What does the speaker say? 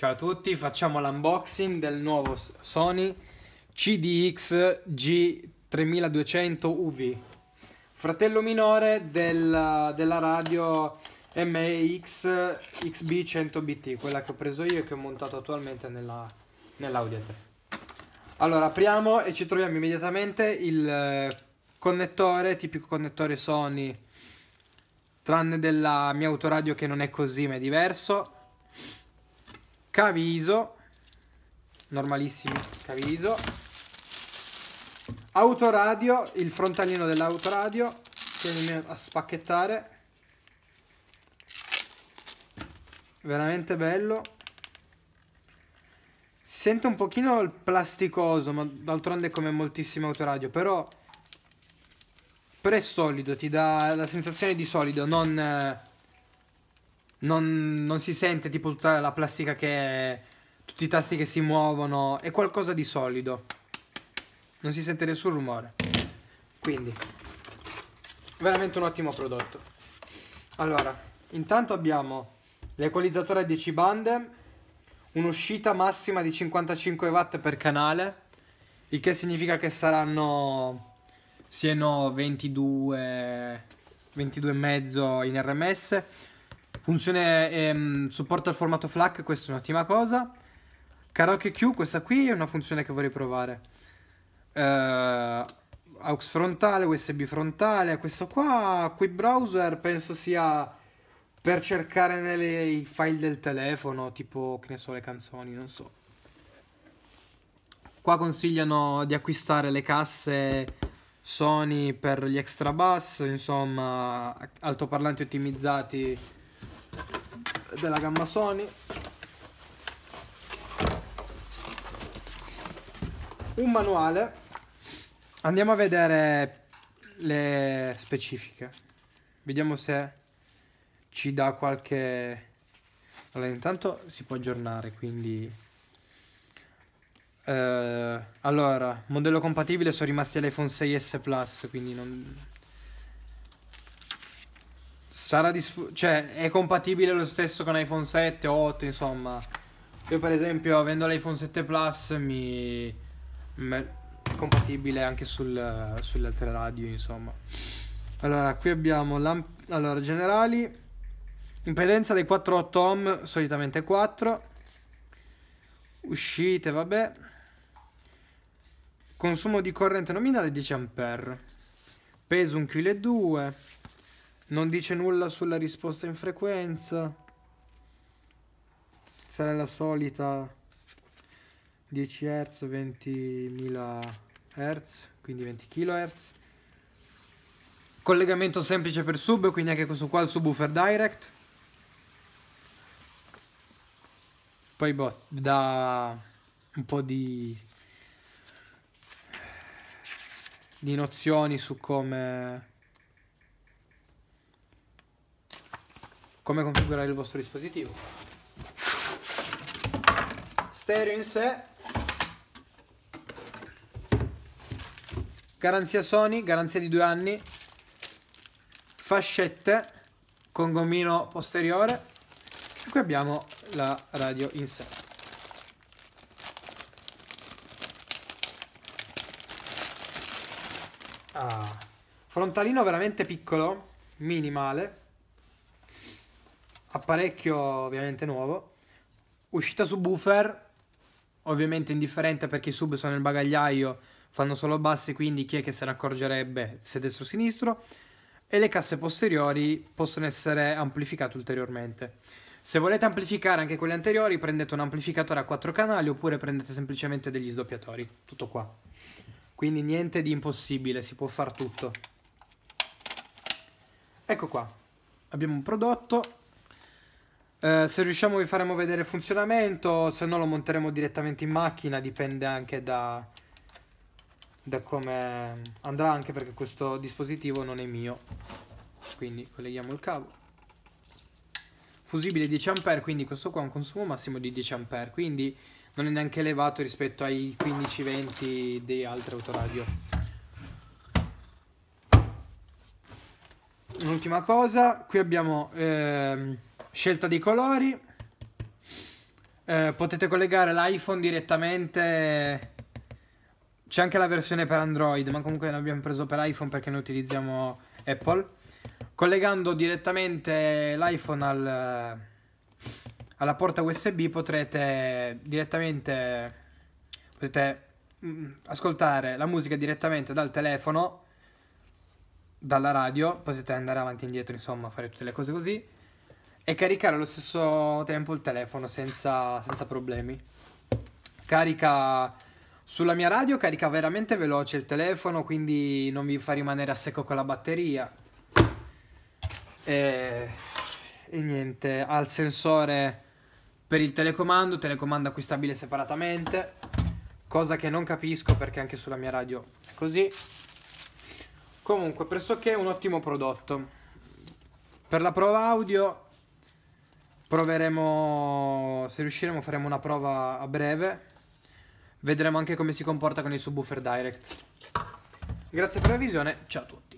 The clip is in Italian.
Ciao a tutti, facciamo l'unboxing del nuovo Sony CDX G3200 UV, fratello minore del, della radio MX XB100BT, quella che ho preso io e che ho montato attualmente nella, nell'Audio 3. Allora, apriamo e ci troviamo immediatamente il eh, connettore, tipico connettore Sony, tranne della mia autoradio che non è così ma è diverso cavi ISO normalissimi cavi ISO autoradio il frontalino dell'autoradio. Che a spacchettare. Veramente bello. Si sente un pochino il plasticoso ma d'altronde come moltissime autoradio però è solido ti dà la sensazione di solido non eh, non, non, si sente tipo tutta la plastica che tutti i tasti che si muovono, è qualcosa di solido. Non si sente nessun rumore. Quindi, veramente un ottimo prodotto. Allora, intanto abbiamo l'equalizzatore a 10 bande, un'uscita massima di 55 watt per canale, il che significa che saranno siano 22 22,5 in RMS Funzione ehm, supporta il formato FLAC, questa è un'ottima cosa. Karaoke Q, questa qui è una funzione che vorrei provare. Uh, aux frontale, USB frontale, questo qua, qui browser penso sia per cercare nei file del telefono, tipo che ne so le canzoni, non so. Qua consigliano di acquistare le casse Sony per gli extra bass, insomma, altoparlanti ottimizzati della gamma Sony. Un manuale. Andiamo a vedere le specifiche. Vediamo se ci dà qualche allora intanto si può aggiornare quindi eh, allora modello compatibile sono rimasti all'iPhone 6s Plus quindi non sarà cioè è compatibile lo stesso con iPhone 7 o 8 insomma. Io per esempio avendo l'iPhone 7 Plus mi, mi compatibile anche sul, sulle altre radio insomma. Allora qui abbiamo lamp- allora generali. Impedenza dei 4.8 ohm solitamente 4 uscite vabbè. Consumo di corrente nominale 10 A peso 1,2 kg non dice nulla sulla risposta in frequenza. Sarà la solita 10 Hz, 20.000 Hz, quindi 20 kHz. Collegamento semplice per sub, quindi anche questo qua il subwoofer direct. Poi boh, dà un po' di di nozioni su come come configurare il vostro dispositivo. Stereo in sé. Garanzia Sony, garanzia di due anni. Fascette con gommino posteriore. E qui abbiamo la radio in sé. Ah. Frontalino veramente piccolo, minimale apparecchio ovviamente nuovo, uscita subwoofer, ovviamente indifferente perché i sub sono nel bagagliaio, fanno solo bassi, quindi chi è che se ne accorgerebbe se destro o sinistro, e le casse posteriori possono essere amplificate ulteriormente. Se volete amplificare anche quelle anteriori, prendete un amplificatore a 4 canali oppure prendete semplicemente degli sdoppiatori. Tutto qua. Quindi niente di impossibile, si può fare tutto. Ecco qua. Abbiamo un prodotto eh, se riusciamo vi faremo vedere il funzionamento, se no lo monteremo direttamente in macchina, dipende anche da, da come andrà, anche perché questo dispositivo non è mio. Quindi colleghiamo il cavo. Fusibile 10 A, quindi questo qua ha un consumo massimo di 10 A, quindi non è neanche elevato rispetto ai 15-20 dei altri autoradio. Un'ultima cosa, qui abbiamo... Ehm, Scelta dei colori. Eh, potete collegare l'iPhone direttamente. C'è anche la versione per Android, ma comunque l'abbiamo preso per iPhone perché noi utilizziamo Apple. Collegando direttamente l'iPhone al, alla porta USB potrete direttamente potete mm, ascoltare la musica direttamente dal telefono, dalla radio, potete andare avanti e indietro, insomma, fare tutte le cose così e caricare allo stesso tempo il telefono senza, senza problemi. Carica sulla mia radio, carica veramente veloce il telefono, quindi non vi fa rimanere a secco con la batteria. E, e niente, ha il sensore per il telecomando, telecomando acquistabile separatamente, cosa che non capisco perché anche sulla mia radio è così. Comunque, pressoché un ottimo prodotto. Per la prova audio proveremo, se riusciremo faremo una prova a breve. Vedremo anche come si comporta con il subwoofer direct. Grazie per la visione, ciao a tutti.